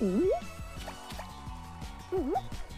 Mm-hmm. Mm-hmm.